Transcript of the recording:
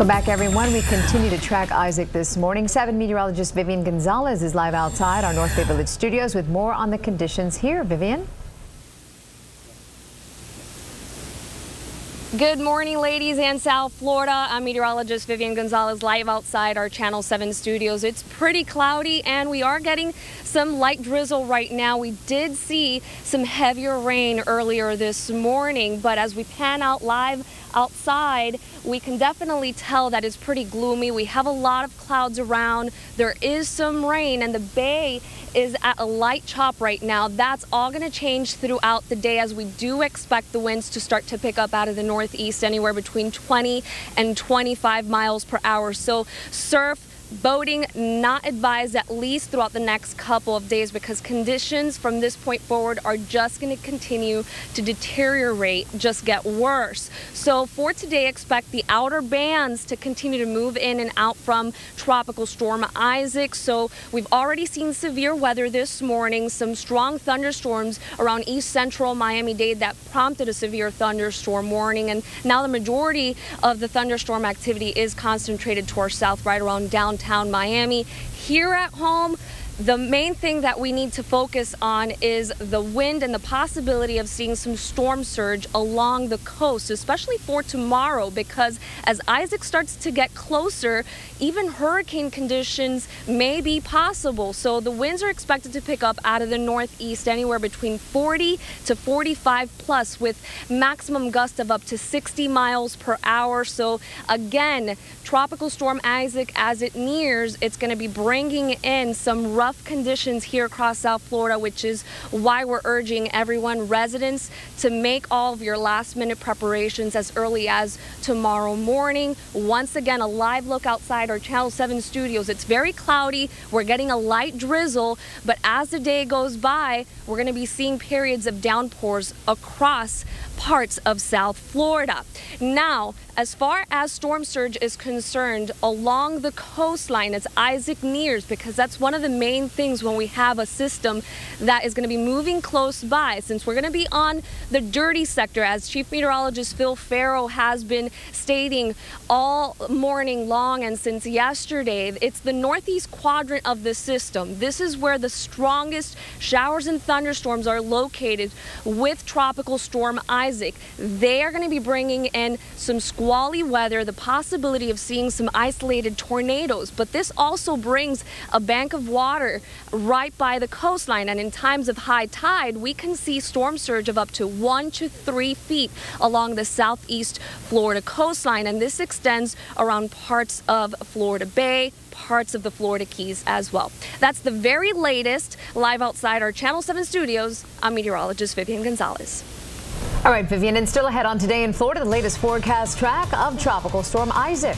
Welcome back, everyone. We continue to track Isaac this morning. Seven meteorologist Vivian Gonzalez is live outside our North Bay Village studios with more on the conditions here. Vivian? Good morning, ladies and South Florida. I'm meteorologist Vivian Gonzalez live outside our Channel 7 studios. It's pretty cloudy and we are getting some light drizzle right now. We did see some heavier rain earlier this morning, but as we pan out live outside, we can definitely tell that it's pretty gloomy. We have a lot of clouds around. There is some rain and the bay is at a light chop right now. That's all going to change throughout the day as we do expect the winds to start to pick up out of the northeast anywhere between 20 and 25 miles per hour. So surf Boating not advised at least throughout the next couple of days because conditions from this point forward are just going to continue to deteriorate, just get worse. So for today, expect the outer bands to continue to move in and out from Tropical Storm Isaac. So we've already seen severe weather this morning, some strong thunderstorms around east central Miami-Dade that prompted a severe thunderstorm warning. And now the majority of the thunderstorm activity is concentrated towards south right around downtown downtown Miami. Here at home, the main thing that we need to focus on is the wind and the possibility of seeing some storm surge along the coast, especially for tomorrow, because as Isaac starts to get closer, even hurricane conditions may be possible. So the winds are expected to pick up out of the northeast anywhere between 40 to 45 plus with maximum gust of up to 60 miles per hour. So again, Tropical Storm Isaac, as it nears, it's going to be bringing in some rough conditions here across South Florida, which is why we're urging everyone, residents, to make all of your last minute preparations as early as tomorrow morning. Once again, a live look outside our Channel 7 studios. It's very cloudy. We're getting a light drizzle, but as the day goes by, we're going to be seeing periods of downpours across parts of South Florida. Now, as far as storm surge is concerned, along the coastline as Isaac nears, because that's one of the main things when we have a system that is going to be moving close by, since we're going to be on the dirty sector, as Chief Meteorologist Phil Ferro has been stating all morning long and since yesterday, it's the northeast quadrant of the system. This is where the strongest showers and thunderstorms are located with Tropical Storm Isaac. They are going to be bringing in some squally weather, the possibility of seeing some isolated tornadoes. But this also brings a bank of water right by the coastline. And in times of high tide, we can see storm surge of up to one to three feet along the southeast Florida coastline. And this extends around parts of Florida Bay, parts of the Florida Keys as well. That's the very latest live outside our Channel 7 studios. I'm meteorologist Vivian Gonzalez. All right, Vivian, and still ahead on Today in Florida, the latest forecast track of Tropical Storm Isaac.